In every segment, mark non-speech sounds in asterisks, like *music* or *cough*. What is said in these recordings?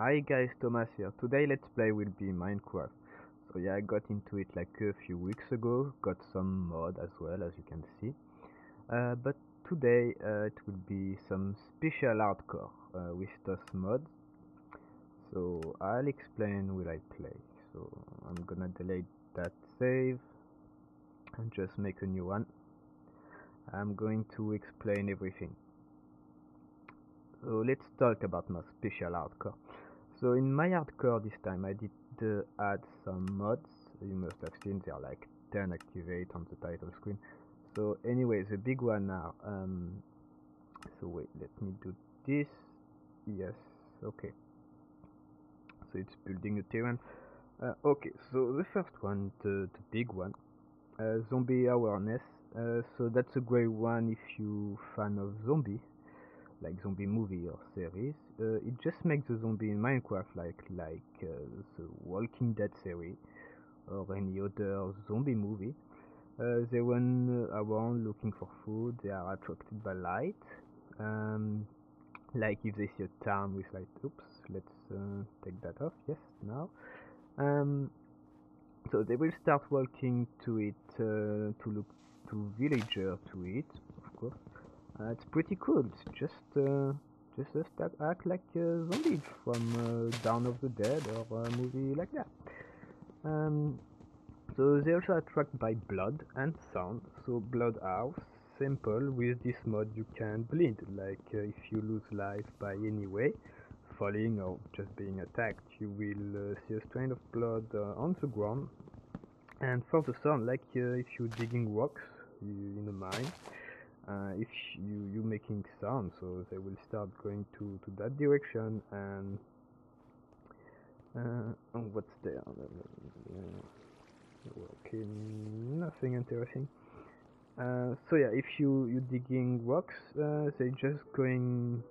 Hi guys, Thomas here. Today let's play will be Minecraft. So yeah, I got into it like a few weeks ago, got some mod as well as you can see. Uh, but today uh, it will be some special hardcore uh, with those mods. So I'll explain will I play. So I'm gonna delete that save and just make a new one. I'm going to explain everything. So let's talk about my special hardcore. So in my hardcore this time I did uh, add some mods. You must have seen there are like 10 activate on the title screen. So anyway, the big one now. Um, so wait, let me do this. Yes, okay. So it's building a terrain. Uh, okay, so the first one, the, the big one, uh, zombie awareness. Uh, so that's a great one if you fan of zombie like zombie movie or series. Uh, it just makes the zombie in Minecraft like like uh, the Walking Dead series or any other zombie movie. Uh, they run around looking for food. They are attracted by light. Um, like if they see a town with light. Oops, let's uh, take that off. Yes, now. Um, so they will start walking to it uh, to look to villager to it, of course. Uh, it's pretty cool. Just uh, just just act like a zombie from uh, Dawn of the Dead or a movie like that. Um, so they also attract by blood and sound. So blood house simple. With this mod you can bleed. Like uh, if you lose life by any way, falling or just being attacked, you will uh, see a strain of blood uh, on the ground. And for the sound, like if you're digging rocks in a mine uh, if you you making sound so they will start going to to that direction and uh, what's there? Uh, okay nothing interesting. Uh, so yeah if you you digging rocks uh, they just going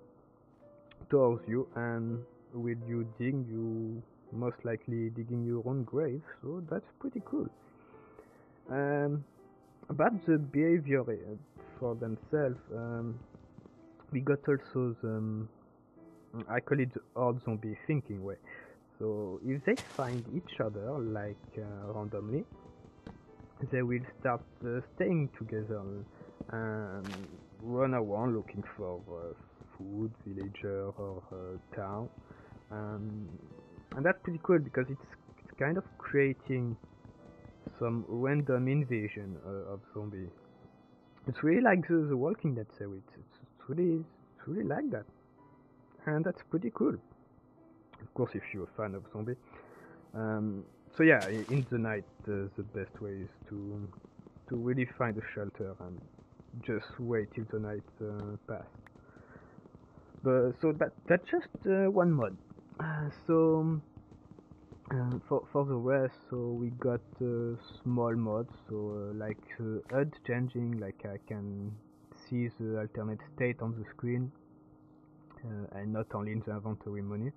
towards you and with you dig you most likely digging your own grave so that's pretty cool. Um, about the behavior for themselves. Um, we got also the, I call it the odd zombie thinking way. So if they find each other like uh, randomly, they will start uh, staying together and run around looking for uh, food, villager or uh, town. Um, and that's pretty cool because it's, it's kind of creating some random invasion uh, of zombies. It's really like the, the Walking Dead series. It's, it's really, it's really like that, and that's pretty cool. Of course, if you're a fan of zombie. Um, so yeah, in the night, uh, the best way is to to really find a shelter and just wait till the night uh, pass. But so that that's just uh, one mod. Uh, so uh, for for the rest, so we got uh, small mods, so uh, like HUD changing, like I can see the alternate state on the screen, and not only in the inventory menu.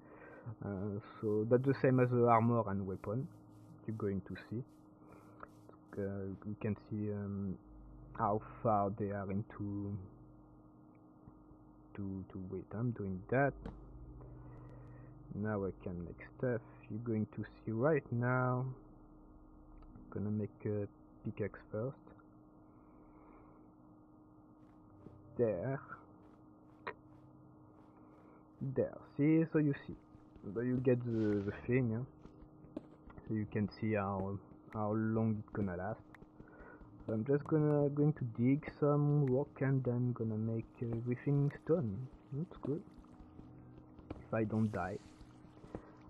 so that's the same as the armor and weapon you're going to see. you can see um, how far they are into to to wait I'm doing that now I can make stuff you're going to see right now. I'm gonna make a pickaxe first. There. There see? So you see. But you get the, the thing so you can see how how long it's gonna last. So I'm just gonna going to dig some rock and then gonna make everything stone. That's good. If I don't die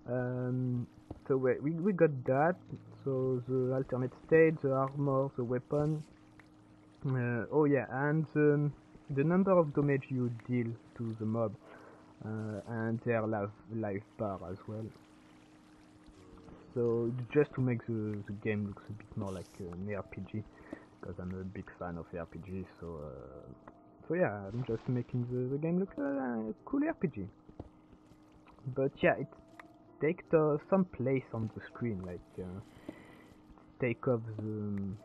um, so we, we got that. So the alternate state the armor the weapon. Uh, oh yeah and um, the number of damage you deal to the mob uh, and their life, bar as well. So just to make the, the game looks a bit more like an RPG because I'm a big fan of RPG so uh, so yeah I'm just making the, the game look a cool RPG but yeah it's take the, some place on the screen, like uh, take off the um,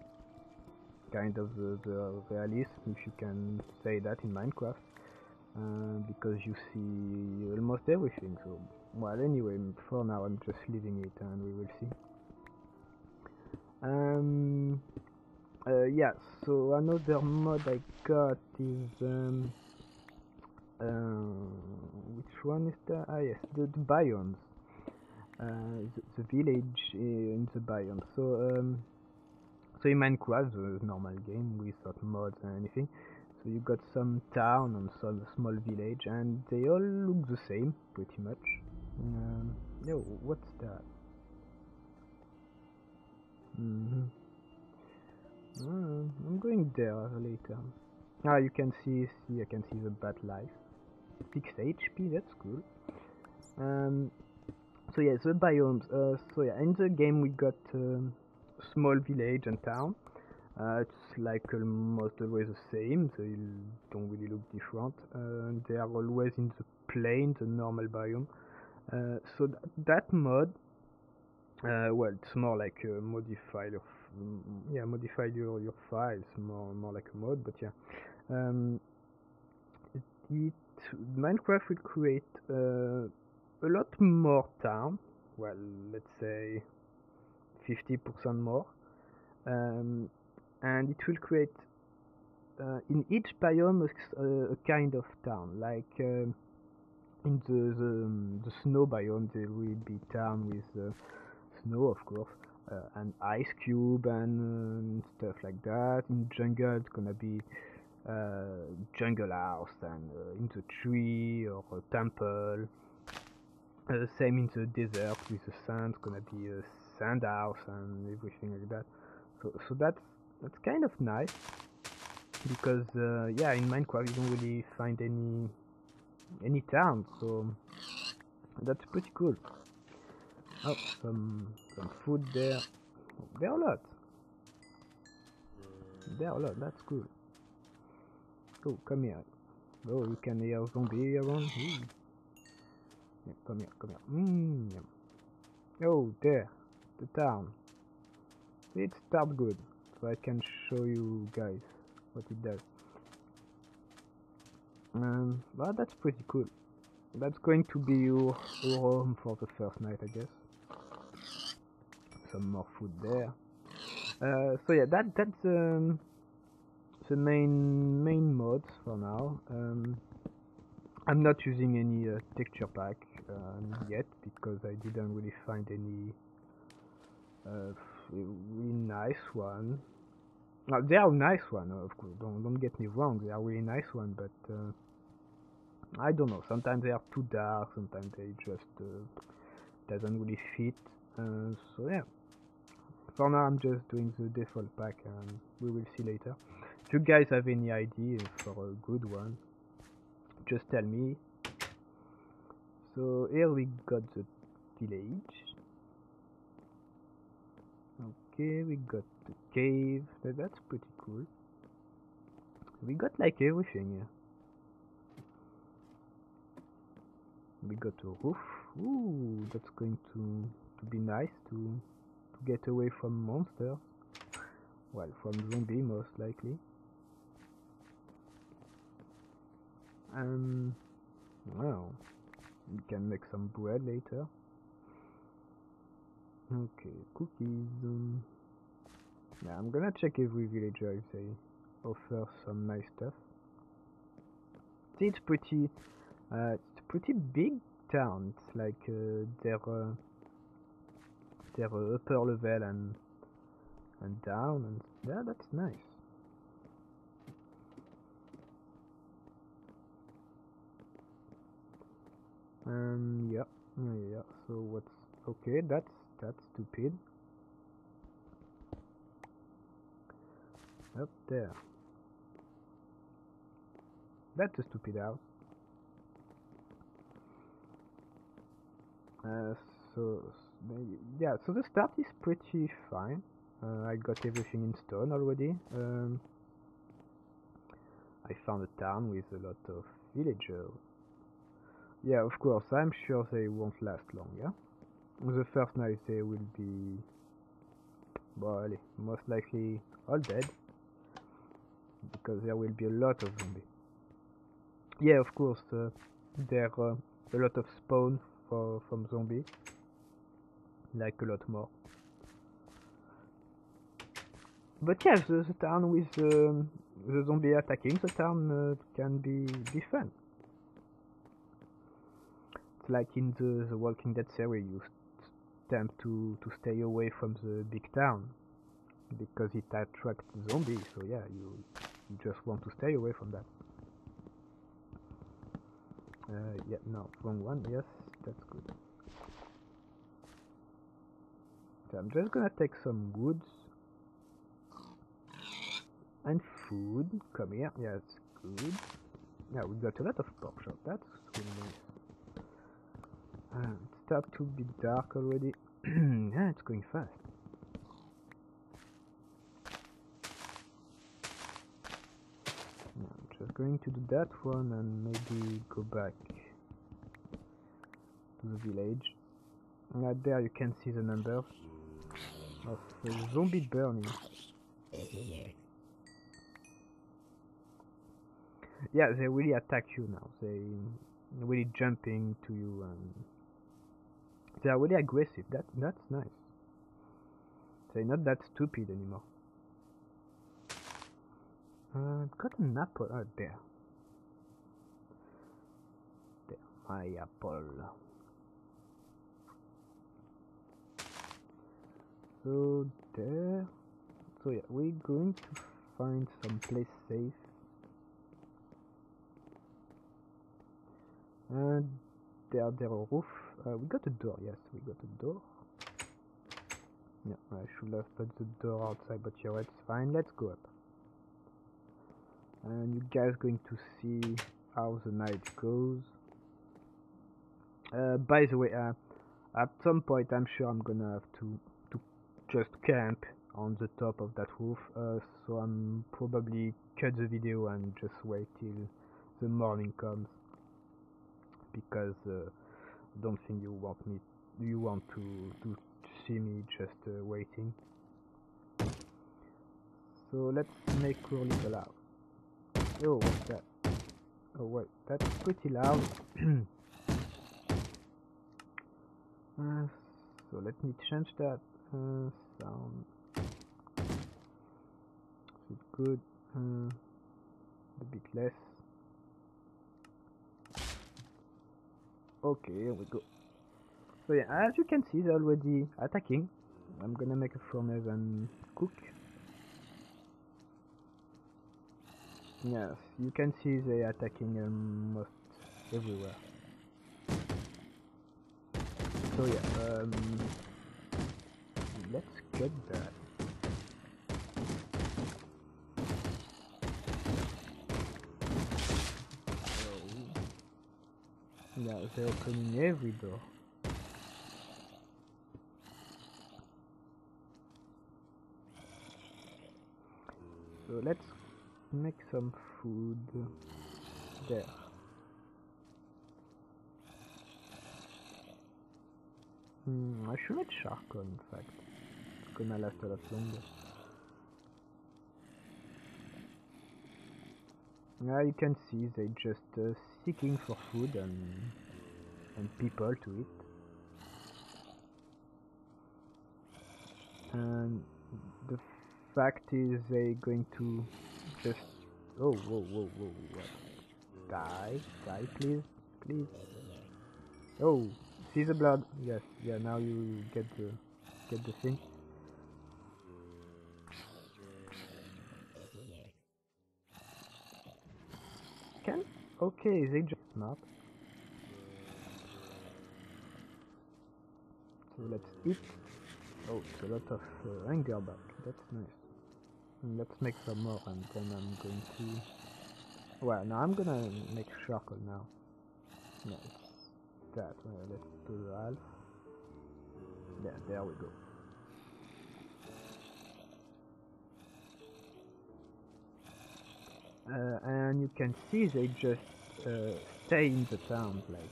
kind of the, the, realism, if you can say that in Minecraft. uh, because you see almost everything. So, well, anyway, for now I'm just leaving it and we will see. Um, uh, yeah, so another mod I got is um, uh, which one is that? Ah, yes, the, the biomes. Uh, the, village in the biome. So, um, so in Minecraft, the normal game without mods and anything, so you got some town and some small village, and they all look the same, pretty much. Um, yo, what's that? Mm -hmm. Uh, I'm going there later. Ah, you can see, see, I can see the bat life. 6 HP, that's cool. Um, so yeah, the biomes. Uh, so yeah, in the game we got um, small village and town. Uh, it's like almost always the same, they don't really look different. Uh, they are always in the plain, the normal biome. Uh, so th that mod, uh, well, it's more like a modified of, mm, yeah, modify your your files, more more like a mod, but yeah. Um, it, Minecraft will create a lot more town. Well, let's say 50% more. Um, and it will create uh, in each biome a, a, kind of town. Like uh, in the, the, um, the snow biome, there will be town with uh, snow, of course, uh, and ice cube and stuff like that. In jungle, it's gonna be uh, jungle house and uh, in the tree or a temple. Same in the desert with the sand, gonna be a sand house and everything like that. So, so that's that's kind of nice because uh, yeah in Minecraft you don't really find any any town, so that's pretty cool. Oh some some food there. There are a lot there are a lot that's cool. Oh come here. Oh you can hear zombie around Ooh. Yeah, come here come here. Mm, yeah. oh there the town. It starts good so I can show you guys what it does. Um, well that's pretty cool. That's going to be your, your home for the first night I guess. Some more food there. Uh, so yeah that that's um, the main main mods for now. Um, I'm not using any uh, texture pack um, yet because I didn't really find any uh, really nice one. Now, they are nice one, of course. Don't don't get me wrong. They are really nice one, but uh, I don't know. Sometimes they are too dark. Sometimes they just uh, doesn't really fit. Uh, so yeah. For now, I'm just doing the default pack, and we will see later. If you guys have any idea for a good one, just tell me. So here we got the village Okay, we got the cave. That, that's pretty cool. We got like everything here. We got a roof. Ooh, that's going to to be nice to to get away from monsters. Well, from zombie most likely. Um, well, we can make some bread later. Okay, cookies. Um, yeah, I'm gonna check every villager if they offer some nice stuff. See, it's pretty. Uh, it's pretty big town. It's like uh, their uh, upper level and and down, and yeah, that's nice. Um, yeah, yeah, yeah. So what's okay? That's that's stupid. Up there. That's a stupid house. Uh, so, yeah, so the start is pretty fine. Uh, I got everything in stone already. Um, I found a town with a lot of villagers. Yeah, of course, I'm sure they won't last long, yeah? the first night they will be well, most likely all dead because there will be a lot of zombies Yeah, of course, uh, there are a lot of spawn for from zombie, like a lot more. But yes, the, the town with um, the zombie attacking the town uh, can be be fun. Like in the, the Walking Dead series, you tend to to stay away from the big town because it attracts zombies. So yeah, you you just want to stay away from that. Uh, yeah, no, wrong one. Yes, that's good. So I'm just gonna take some woods and food. Come here. Yeah, it's good. Yeah, we got a lot of pork chop. That's really nice. Uh, it starts to be dark already. yeah, *clears throat* it's going fast. Yeah, I'm just going to do that one and maybe go back to the village. Right there you can see the numbers of the zombie burning. Yeah, they really attack you now. They really jumping to you and they are really aggressive. That that's nice. They're not that stupid anymore. Uh, I've got an apple. Oh, there. There, my apple. So there. So yeah, we're going to find some place safe. And there, there a roof. Uh, we got a door. Yes, we got a door. Yeah, I should have put the door outside, but yeah, it's fine. Let's go up and you guys going to see how the night goes uh, by the way uh, at some point I'm sure I'm gonna have to to just camp on the top of that roof uh, so I'm probably cut the video and just wait till the morning comes because uh, don't think you want me you want to to see me just uh, waiting so let's make our little house Oh, what's that? Oh wait, that's pretty loud. *clears throat* uh, so let me change that uh, sound. Is it good? Uh, a bit less. Okay, here we go. So yeah, as you can see, they're already attacking. I'm gonna make a furnace and cook. Yes, you can see they are attacking almost everywhere. So yeah, um, let's get that. So, they're opening every door. So let's make some food there. Hmm, I should make charcoal in fact. It's gonna last a lot longer. Now you can see they just uh, seeking for food and and people to eat. And the fact is they going to just oh whoa whoa whoa what? Die die please please. Oh see the blood? Yes yeah now you get the get the thing. Can okay they just not so let's eat oh it's a lot of uh, anger back that's nice Mm, Let's make some more and then I'm going to... Well, now I'm gonna make charcoal now. No, it's that. Uh, let's do half. There, there we go. Uh, and you can see they just uh, stay in the town like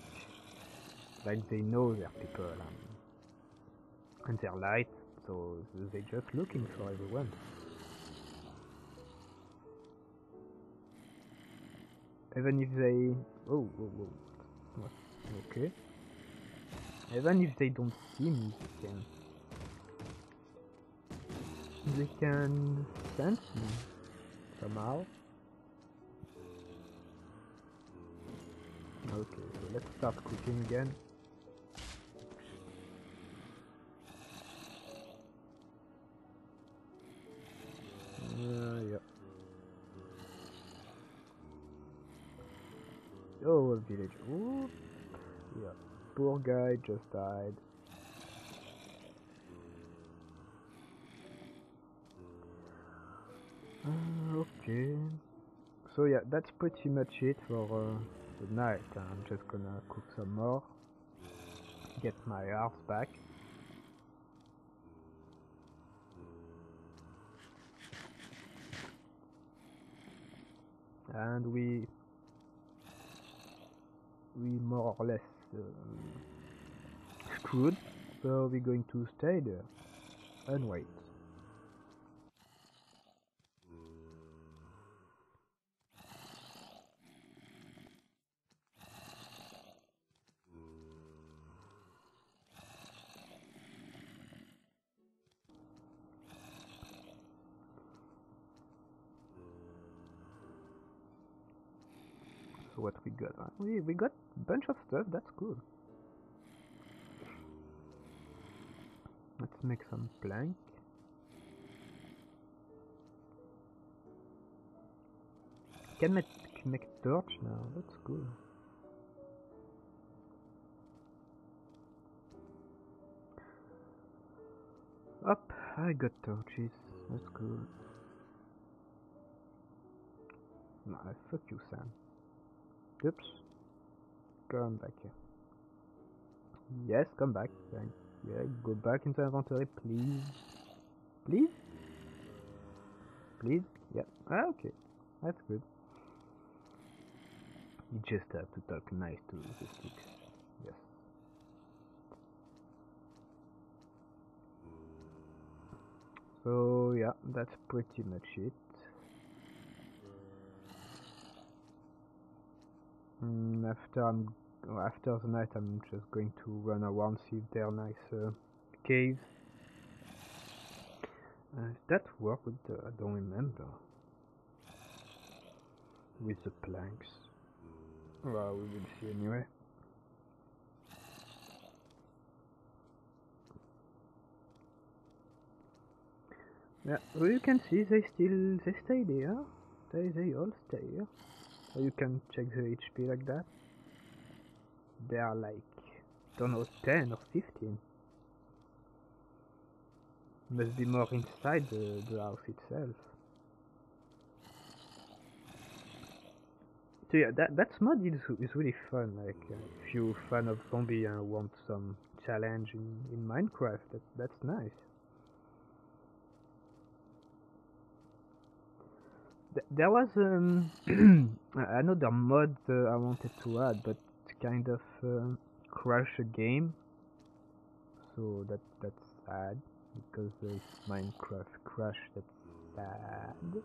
like they know their people and, and they're light so they're just looking for everyone even if they oh whoa. What? okay even if they don't see me they can they can sense me somehow okay so let's start cooking again uh, yeah Oh, village. Ooh. Yeah. Poor guy just died. Uh, okay. So yeah, that's pretty much it for uh, the night. I'm just gonna cook some more. Get my horse back. And we we more or less um, screwed, so we're going to stay there and wait. We got a bunch of stuff. That's cool. Let's make some plank. Can make make torch now. That's cool. Up, I got torches. That's cool. Nah, fuck you, Sam. Oops. Come back here. Yes, come back. Yeah, go back into inventory, please. Please? Please? Yeah. Ah, okay. That's good. You just have to talk nice to the sticks. Yes. So, yeah, that's pretty much it. Mm, after I'm after the night, I'm just going to run around see if there are nice uh, caves. Uh, that work with the, I don't remember with the planks. Well, we will see anyway. Yeah, well you can see they still they stay there. They they all stay here. You can check the HP like that. They are like don't know ten or fifteen. Must be more inside the, the house itself. So yeah, that that mod is is really fun. Like uh, if you're a fan of zombie and want some challenge in, in Minecraft, that that's nice. Th- There was um, *clears throat* another mod uh, I wanted to add, but kind of um crash a game. So that that's sad because this Minecraft crash. That's sad.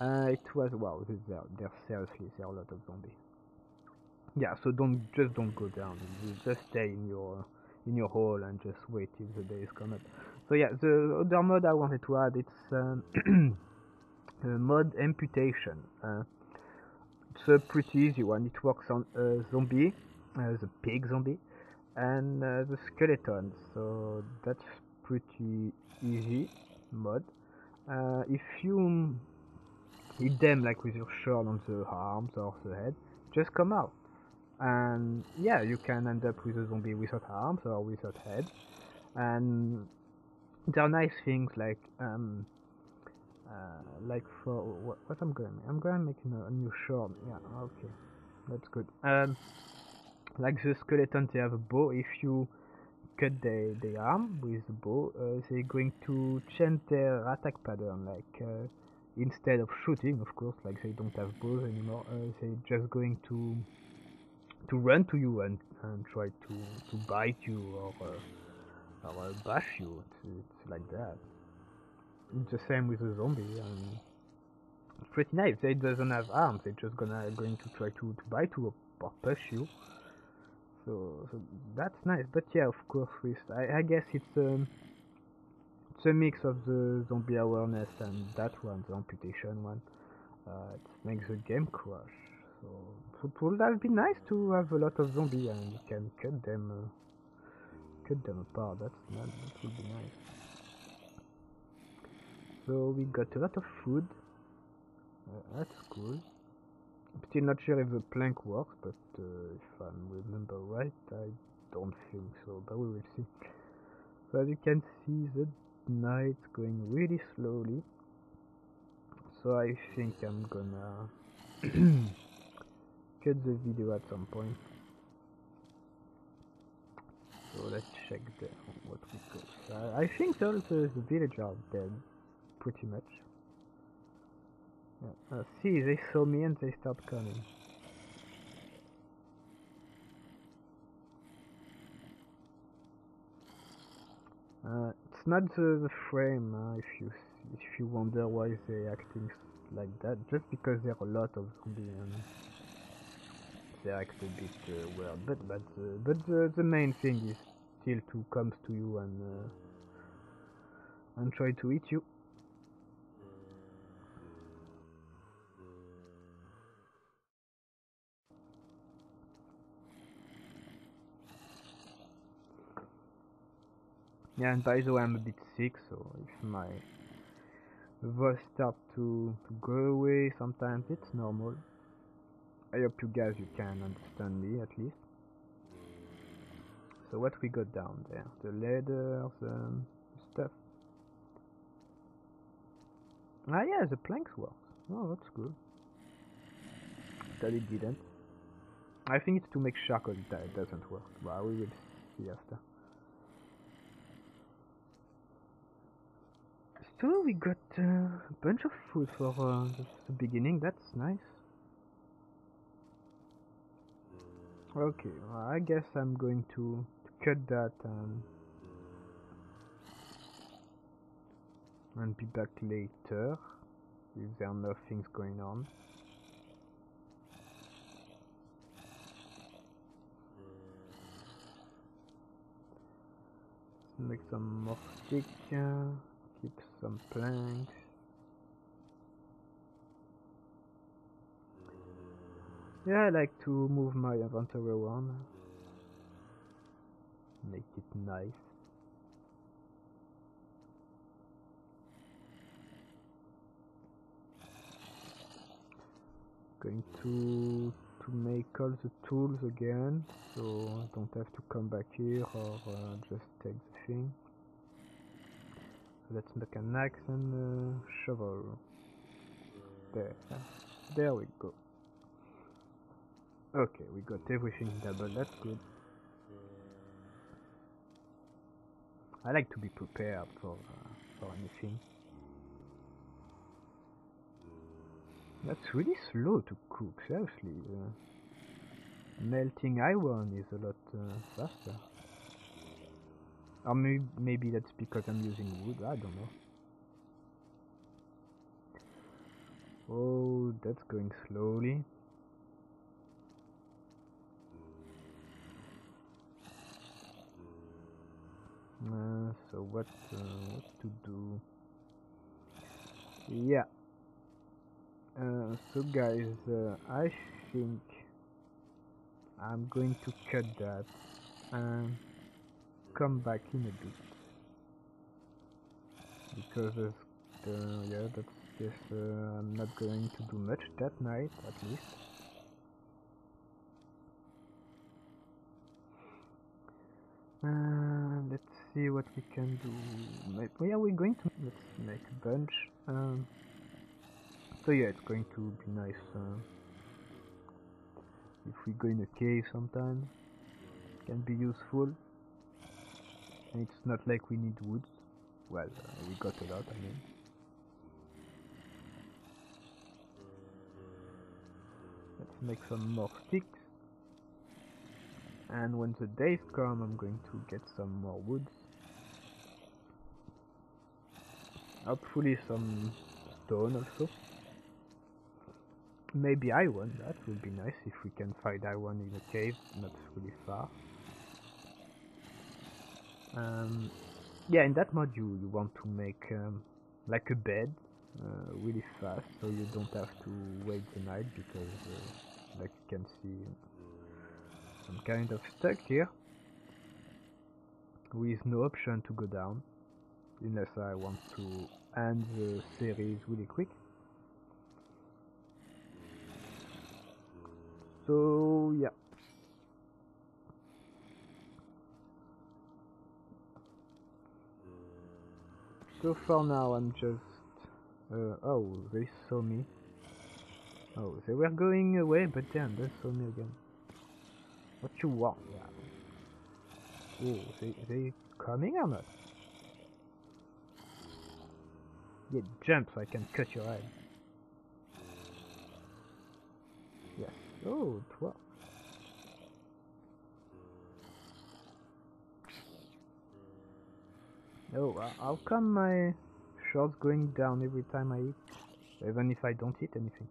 Uh, it was wow. There, there seriously there are a lot of zombies. Yeah, so don't just don't go down. You just stay in your in your hole and just wait till the days come up. So yeah, the other mod I wanted to add it's um, *clears throat* uh, mod amputation. Uh, it's a pretty easy one. It works on a zombie, uh, the pig zombie, and the skeleton. So that's pretty easy mod. If you hit them like with your shirt on the arms or the head, just come out. And yeah, you can end up with a zombie without arms or without head. And there are nice things like um, uh, like for what, what I'm going I'm going to make a, a new shirt. Yeah, okay, that's good. Um, like the skeleton, they have a bow. If you cut the the arm with the bow, uh, they're going to change their attack pattern. Like uh, instead of shooting, of course, like they don't have bows anymore, uh, they're just going to to run to you and, and try to, to bite you or uh, or bash you. It's, it's like that. The same with the zombie. It's pretty nice. They doesn't have arms. They're just gonna going to try to to bite you or, push you. So, so that's nice. But yeah, of course, with I, I guess it's um it's a mix of the zombie awareness and that one, the amputation one. Uh, it makes the game crash. So it would have been nice to have a lot of zombies and you can cut them, uh, cut them apart. That's that, that would be nice. So we got a lot of food. Uh, that's cool. I'm still not sure if the plank works, but uh, if I remember right, I don't think so. But we will see. So as you can see, the night's going really slowly. So I think I'm gonna *clears throat* cut the video at some point. So let's check there what we got. I, I think all the, the village are dead, pretty much. Yeah. Uh, see, they saw me and they stopped coming. Uh, it's not the, the frame, uh, if you if you wonder why they're acting like that, just because there are a lot of zombies and they act a bit uh, weird. But but uh, but the, the main thing is still to comes to you and uh, and try to eat you. Yeah, and by the way, I'm a bit sick, so if my voice start to, to go away sometimes, it's normal. I hope you guys you can understand me at least. So what we got down there? The leather, the stuff. Ah yeah, the planks work. Oh, that's good. That it didn't. I think it's to make charcoal that it doesn't work. But we will see after. So we got uh, a bunch of food for uh, the, beginning, that's nice. Okay, well, I guess I'm going to, to cut that and, and be back later if there are no things going on. Make some more stick. Uh, keep some planks. Yeah I like to move my inventory around. Make it nice. Going to to make all the tools again so I don't have to come back here or uh, just take the thing let's make an axe and a shovel. There. There we go. Okay, we got everything double, that's good. I like to be prepared for, uh, for anything. That's really slow to cook, seriously. Uh, melting iron is a lot uh, faster. Or maybe, maybe that's because I'm using wood, I don't know. Oh, that's going slowly. Uh, so what, uh, what to do? Yeah. Uh, so guys, uh, I think I'm going to cut that. Um, come back in a bit. Because the yeah that's just uh, I'm not going to do much that night at least. Uh, let's see what we can do. Maybe, yeah we're going to let's make a bunch um, so yeah it's going to be nice uh, if we go in a cave sometime it can be useful it's not like we need wood. Well, uh, we got a lot, I mean. Let's make some more sticks. And when the days come, I'm going to get some more wood. Hopefully some stone also. maybe iron, that would be nice if we can find iron in a cave, not really far. Um, yeah, in that mod you, you want to make um, like a bed uh, really fast so you don't have to wait the night because uh, like you can see I'm kind of stuck here with no option to go down unless I want to end the series really quick. So so for now I'm just uh, oh they saw me. Oh they were going away but then they saw me again. What you want yeah. oh they, they coming or not? Yeah jump so I can cut your head yes. Oh 12 Oh, uh, how come my shot's going down every time I eat? Even if I don't eat anything.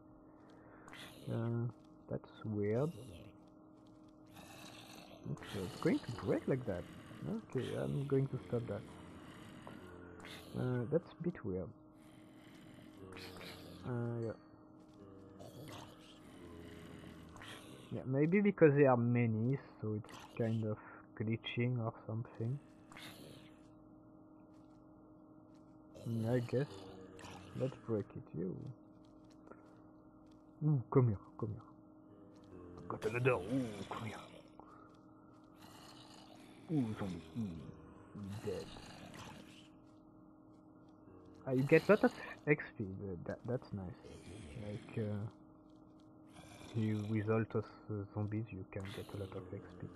Uh, that's weird. Okay, it's going to break like that. Okay, I'm going to stop that. Uh, that's a bit weird. Uh, yeah. Yeah, maybe because there are many, so it's kind of glitching or something. Mm, I guess. Let's break it, you. Ooh, come here, come here. I've got another. Ooh, come here. Ooh, zombie. Ooh, dead. Uh, you get a lot of XP. Uh, that that's nice. Like uh, you with all those uh, zombies, you can get a lot of XP.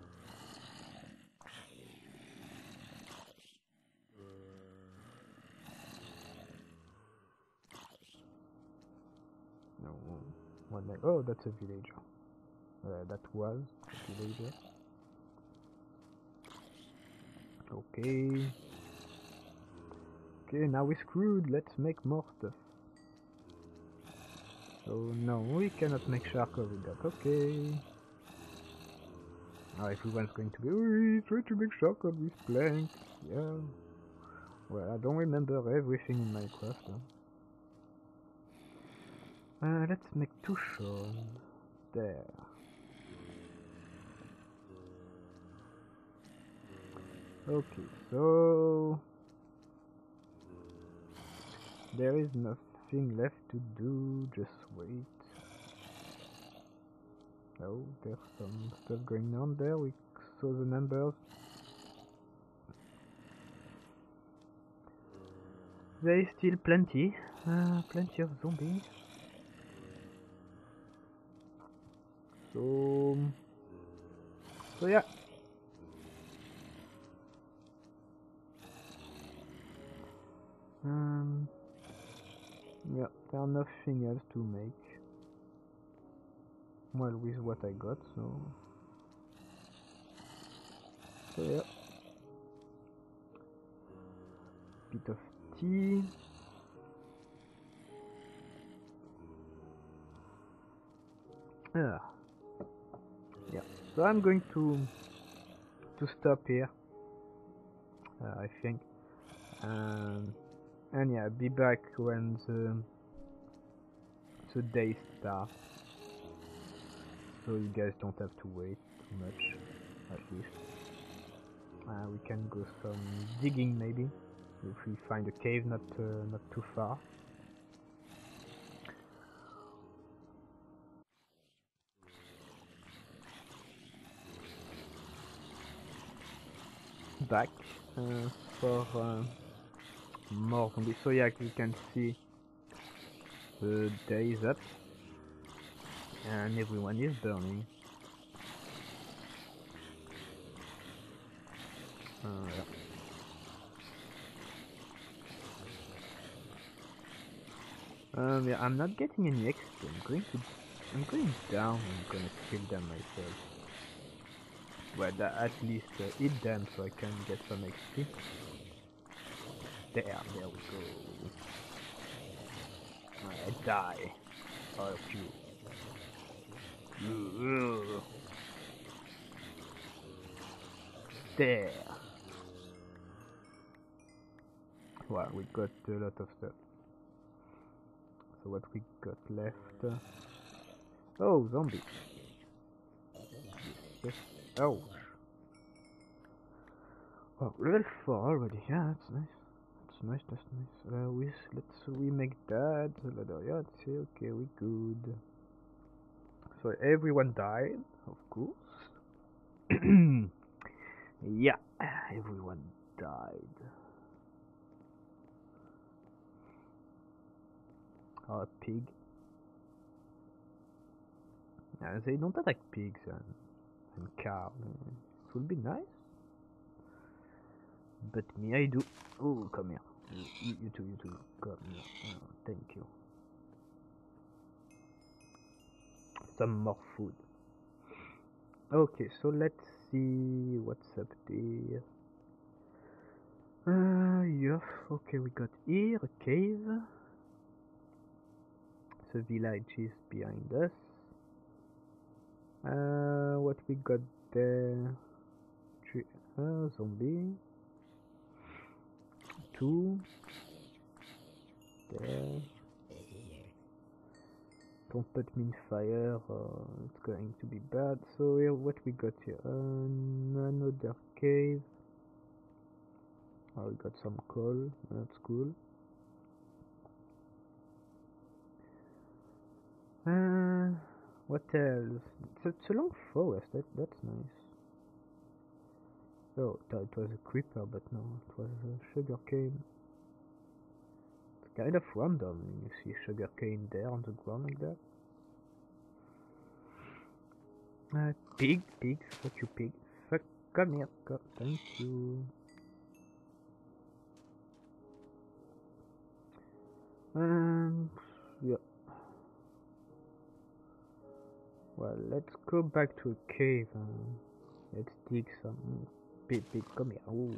No, one like oh, that's a villager. Uh, that was a villager. Okay. Okay, now we're screwed. Let's make more stuff. So no, we cannot make charcoal with that. Okay. Now everyone's going to be, oh, try to make charcoal with planks. Yeah. Well, I don't remember everything in Minecraft. Huh? Uh, let's make two shows. There. Okay, so there is nothing left to do, just wait. Oh, there's some stuff going on there, we saw the numbers. There is still plenty, uh, plenty of zombies. So, so yeah. Um, yeah, there's nothing else to make. Well, with what I got, so. So yeah. Bit of tea. Ah. Yeah. So I'm going to to stop here. Uh, I think. Um, and yeah, be back when the the day starts. So you guys don't have to wait too much, at least. Uh, we can go some digging maybe if we find a cave not uh, not too far. Back uh, for uh, more zombies. So yeah, you can see the day is up and everyone is burning. Uh, yeah. Um, yeah, I'm not getting any XP. I'm going to, I'm going down. I'm gonna kill them myself. Well, at least uh, eat them so I can get some XP. There, there we go. I die. Of you. There. Well, we got a lot of stuff. So what we got left? Oh, zombie. Yes. Oh. Oh, level 4 already. Yeah, that's nice. That's nice, that's nice. Uh, we, let's we make that. Yeah, see. Okay, we good. So everyone died, of course. *clears throat* yeah, everyone died. Oh, pig. Yeah, they don't attack pigs and, cows. It would be nice. But me, I do. Oh, come here. You, you, too, you too. Come here. Oh, thank you. Some more food. Okay, so let's see what's up there. Uh, yeah, okay, we got here a cave. The village is behind us. Uh, what we got there? Three, uh, zombie. Two. There. Don't put me in fire, uh, it's going to be bad. So here, what we got here? Uh, another cave. Oh, we got some coal, that's cool. Uh, what else? It's, a long forest, that, that's nice. Oh, it was a creeper, but no, it was a sugar cane. It's kind of random you see sugar cane there on the ground like that. Uh, pig, pig, fuck you pig. Fuck, come here, come, thank you. And, yeah. Well, let's go back to a cave and let's dig some pig, pig, come here. Ooh.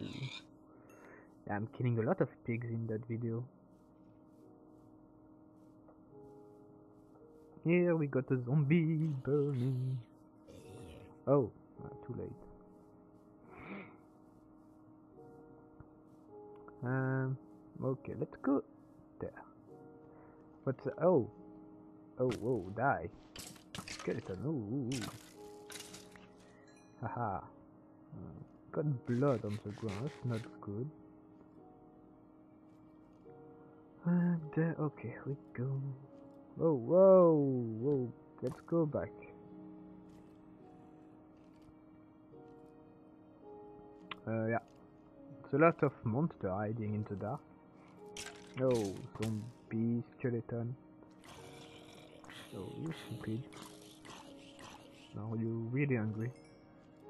I'm killing a lot of pigs in that video. Here we got a zombie burning. Oh, uh, too late. Um, okay, let's go there. What's, uh, oh, oh, whoa, die. Skeleton, ooh, ooh. Haha. Uh, got blood on the grass, not good. And there, okay, we go. Whoa, whoa, whoa, let's go back. Uh, yeah. It's a lot of monster hiding in the dark. Oh, zombie skeleton. Oh, you stupid. Now You're really angry.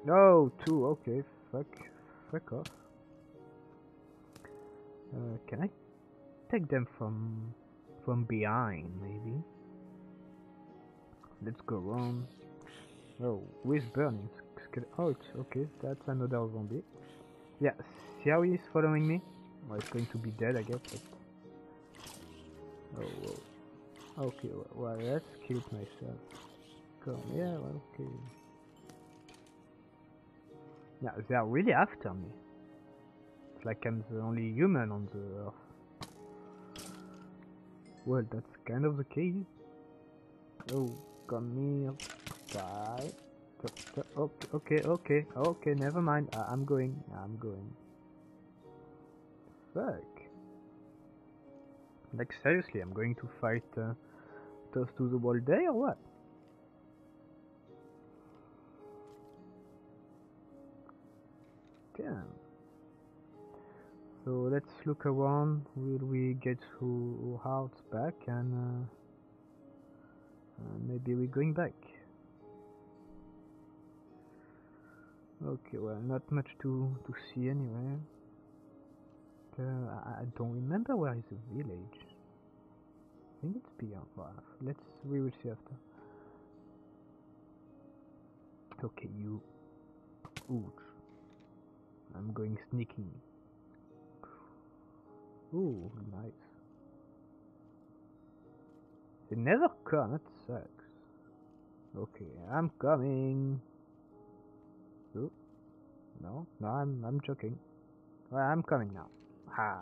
No, two, okay, fuck. Fuck off. Uh, can I take them from from behind, maybe? Let's go on. Oh, with burning? Oh, okay, that's another zombie. Yeah, see how he's following me? Well, it's going to be dead, I guess, but... Oh, whoa. Okay, well, let's kill myself. Come, yeah, well, okay. Yeah, they are really after me. It's like I'm the only human on the earth. Well, that's kind of the case. Oh, come here. Die. Okay, okay, okay, okay, never mind. I I'm going, I'm going. Fuck. Like, seriously, I'm going to fight uh, toast to the wall day or what? Damn. So let's look around. Will we get to house back and uh, uh, maybe we're going back. Okay, well, not much to to see anyway. Uh, I, don't remember where is the village. I think it's beyond. Well, let's we will see after. Okay, you. Ooh. I'm going sneaking. Ooh, nice. They never come, that sucks. Okay, I'm coming. Ooh. No, no, I'm I'm joking. Well, I'm coming now. Ha.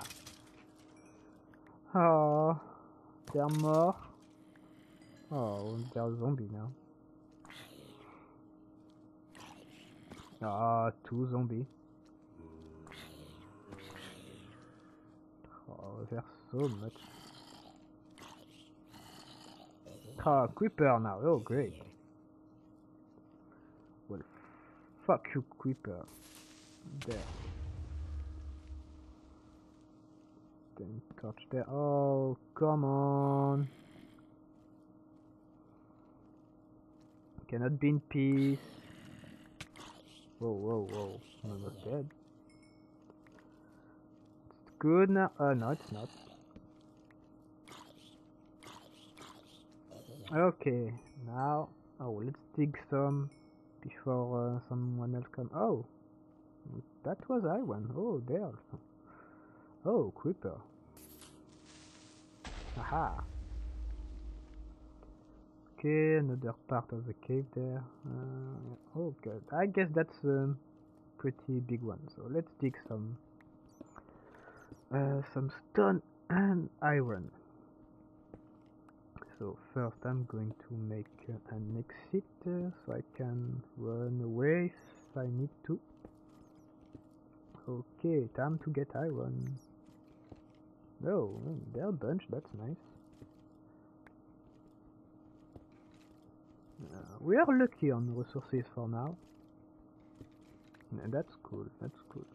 Oh, they're more. Oh, they're zombie now. Ah, two zombie. Oh, there's so much. Ah, creeper now. Oh, great. Well, fuck you, creeper. There. Then touch there. Oh, come on. Cannot be in peace. Whoa, whoa, whoa. I'm almost dead. Good now. Uh, no, it's not. Okay, now, oh, let's dig some before uh, someone else come. Oh, that was I one. Oh, there also. Oh, creeper. Aha. Okay, another part of the cave there. Uh, oh, good. I guess that's a pretty big one. So let's dig some, uh, some stone and iron. So first I'm going to make uh, an exit uh, so I can run away if I need to. Okay, time to get iron. Oh, there are a bunch, that's nice. Uh, we are lucky on resources for now. Yeah, that's cool, that's cool.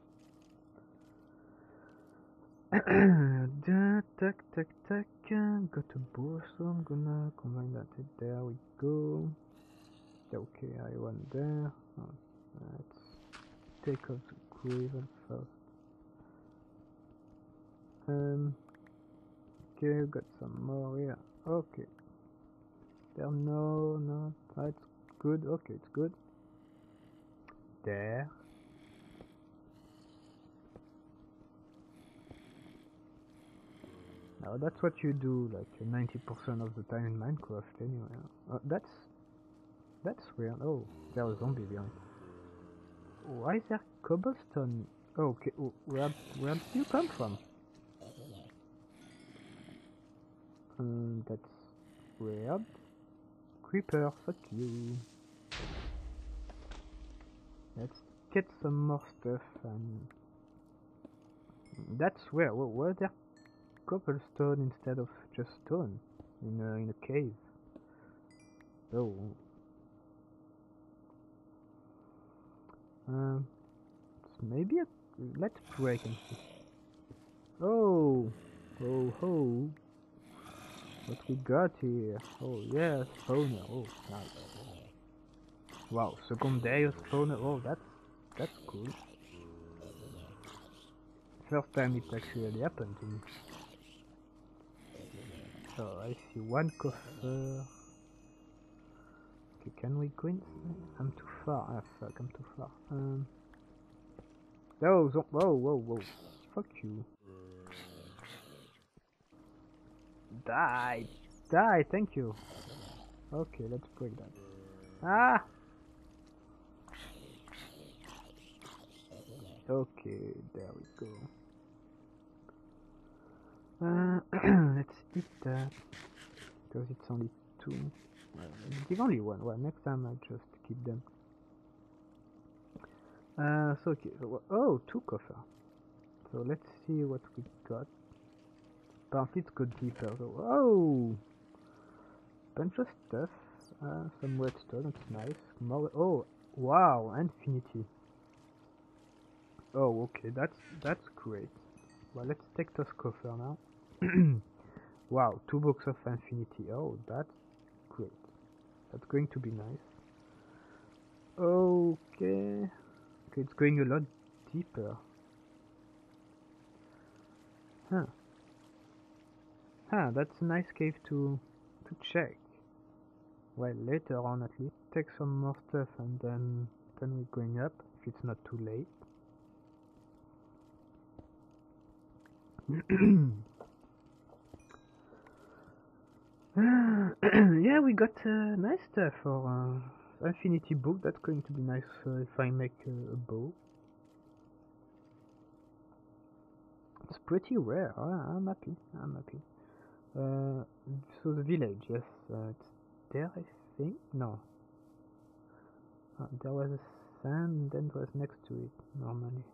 *clears throat* da, tac, tac, tac. Got a bow, so I'm gonna combine that. There we go. Okay, I went there. Oh, let's take off the gravel first. Um. Okay, got some more here. Okay. There, no, no, that's good. Okay, it's good. There. Now that's what you do like 90% of the time in Minecraft anyway. Uh, that's that's weird. Oh, there was a zombie behind. Why is there cobblestone? Oh, okay, where where did you come from? Um, that's weird. Creeper, fuck you. Let's get some more stuff and that's where. Where, where there cobblestone instead of just stone in a, in a cave. Oh. Um, maybe a let's break and see. Oh, oh ho! What we got here? Oh yeah, spawner. Oh nice. Wow, secondary spawner. Oh that's that's cool. First time it actually happened to me. So I see one coffer. Okay, can we go? I'm too far. Ah, fuck, I'm too far. Um. No, oh, whoa, whoa, whoa. Fuck you. Die. Die, thank you. Okay, let's break that. Ah! Okay, there we go. Uh, *clears throat* let's eat that because it's only two. Well, give only one. Well, next time I just keep them. Uh, so okay. Oh, two coffer. So let's see what we got. Apparently it's good deeper. So, oh, bunch of stuff. Uh, some redstone. That's nice. More. Oh, wow, infinity. Oh, okay. That's that's great. Well, let's take this coffer now. *clears throat* wow, two books of infinity. Oh, that's great. That's going to be nice. Okay. Okay, it's going a lot deeper. Huh. Huh, that's a nice cave to to check. Well, later on at least. Take some more stuff and then then we're going up if it's not too late. *clears throat* yeah, we got uh, nice stuff for uh, Infinity Book. That's going to be nice uh, if I make uh, a bow. It's pretty rare. I, I'm happy. I'm happy. Uh, so the village, yes, uh, it's there. I think no. Uh, there was a sand, then was next to it normally.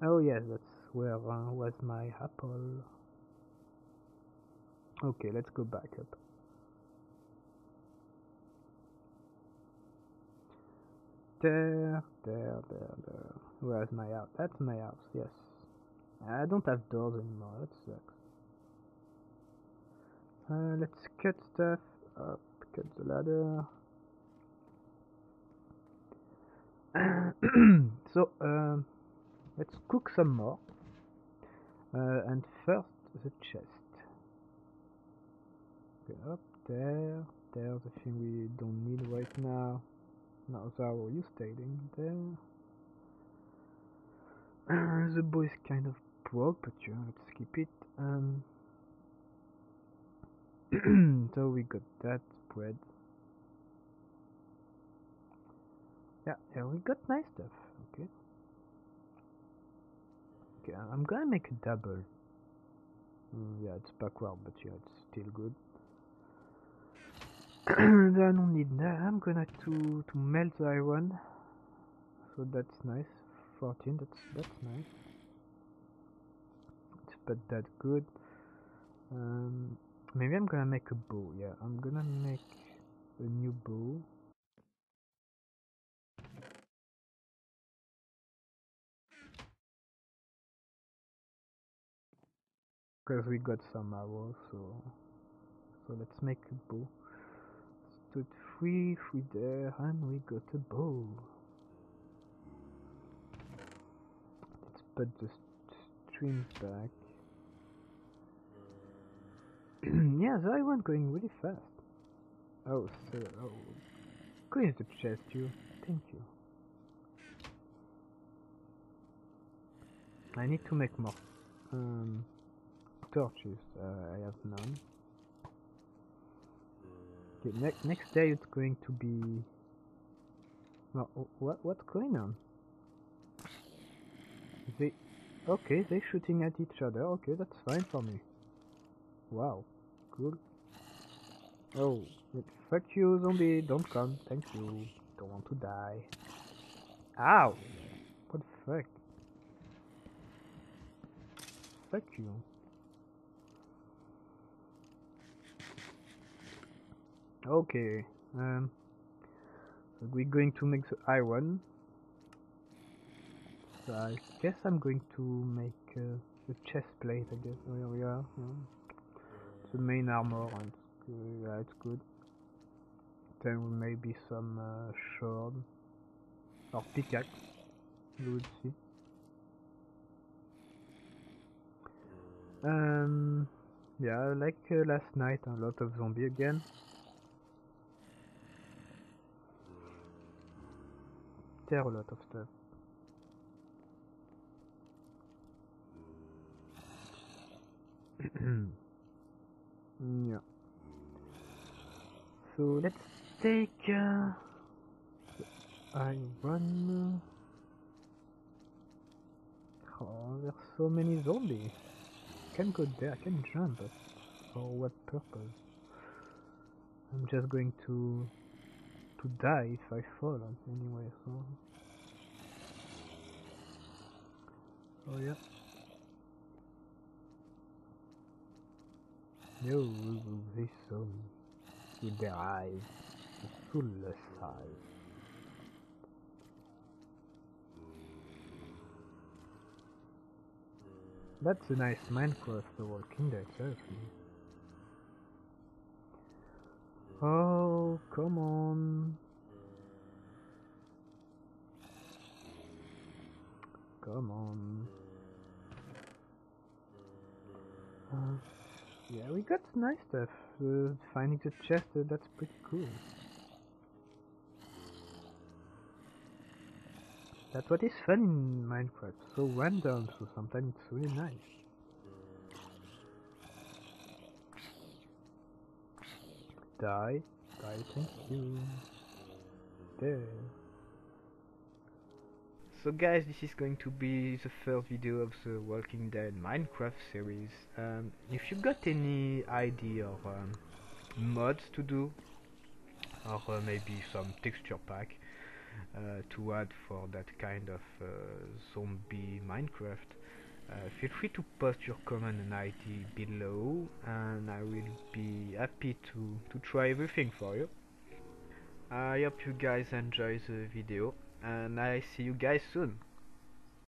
Oh yes, that's where uh, was my apple. Okay, let's go back up. There, there, there, there. Where's my house? That's my house, yes. I don't have doors anymore, that sucks. Uh, let's cut stuff up, cut the ladder. *coughs* so, um, let's cook some more. Uh, and first, the chest. Okay, up there. There's a thing we don't need right now. Now, Zaro, you staying there. *clears throat* the bow is kind of broke, but yeah, let's keep it. Um, *clears throat* so we got that bread. Yeah, yeah, we got nice stuff. Okay. Okay, I'm gonna make a double. Mm, yeah, it's backward, but yeah, it's still good. *clears throat* I don't need that. I'm gonna to to melt the iron. So that's nice. 14. That's that's nice. It's but that good. Um, maybe I'm gonna make a bow. Yeah, I'm gonna make a new bow. Because we got some arrows, so so let's make a bow. Stood three, three there, and we got a bow. Let's put the streams back. *clears throat* yeah, the iron going really fast. Oh, so oh, clean the chest, you. Thank you. I need to make more. Um, torches. Uh, I have none. Okay, next next day it's going to be. No, what what's going on? They, okay, they're shooting at each other. Okay, that's fine for me. Wow, cool. Oh, fuck you, zombie! Don't come. Thank you. Don't want to die. Ow! What the fuck? Fuck you. Okay, um, we're going to make the iron. So I guess I'm going to make uh, the chest plate. I guess. Oh, yeah, yeah, yeah. The main armor, and it's good. yeah, it's good. Then maybe some uh, sword or pickaxe. We will see. Um, yeah, like uh, last night, a lot of zombie again. There a lot of stuff. yeah. So let's take uh, iron. Oh, there's so many zombies. I can go there, I can jump, but for what purpose? I'm just going to to die if I fall anyway, so... Oh yeah. They saw me with their eyes, soulless eyes. That's a nice Minecraft The Walking Dead, seriously. Oh, come on. Come on. Uh, yeah, we got nice stuff. Uh, finding the chest, uh, that's pretty cool. That's what is fun in Minecraft. So random, so sometimes it's really nice. Die. Die, thank you. There. So guys, this is going to be the first video of the Walking Dead Minecraft series. Um, if you got any idea or um, mods to do, or uh, maybe some texture pack uh, to add for that kind of uh, zombie Minecraft, uh, feel free to post your comment and ID below and I will be happy to, to try everything for you. I hope you guys enjoy the video and I see you guys soon.